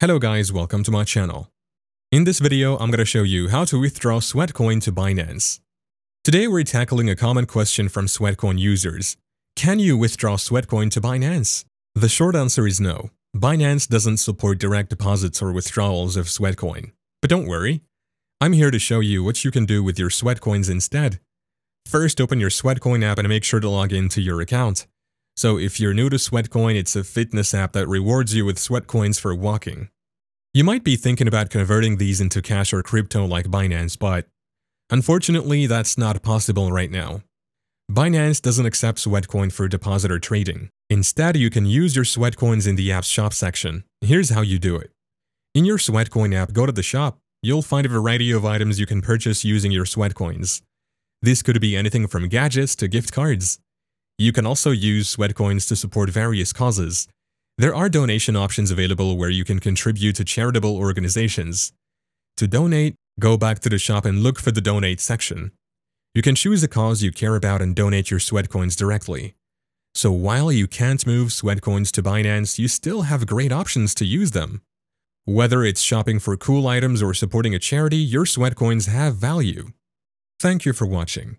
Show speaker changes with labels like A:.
A: Hello guys, welcome to my channel. In this video, I'm gonna show you how to withdraw Sweatcoin to Binance. Today we're tackling a common question from Sweatcoin users. Can you withdraw Sweatcoin to Binance? The short answer is no. Binance doesn't support direct deposits or withdrawals of Sweatcoin. But don't worry, I'm here to show you what you can do with your Sweatcoins instead. First, open your Sweatcoin app and make sure to log into your account. So if you're new to Sweatcoin, it's a fitness app that rewards you with Sweatcoins for walking. You might be thinking about converting these into cash or crypto like Binance, but unfortunately that's not possible right now. Binance doesn't accept Sweatcoin for deposit or trading. Instead, you can use your Sweatcoins in the app's shop section. Here's how you do it. In your Sweatcoin app, go to the shop. You'll find a variety of items you can purchase using your Sweatcoins. This could be anything from gadgets to gift cards. You can also use Sweatcoins to support various causes. There are donation options available where you can contribute to charitable organizations. To donate, go back to the shop and look for the Donate section. You can choose a cause you care about and donate your Sweatcoins directly. So while you can't move Sweatcoins to Binance, you still have great options to use them. Whether it's shopping for cool items or supporting a charity, your Sweatcoins have value. Thank you for watching.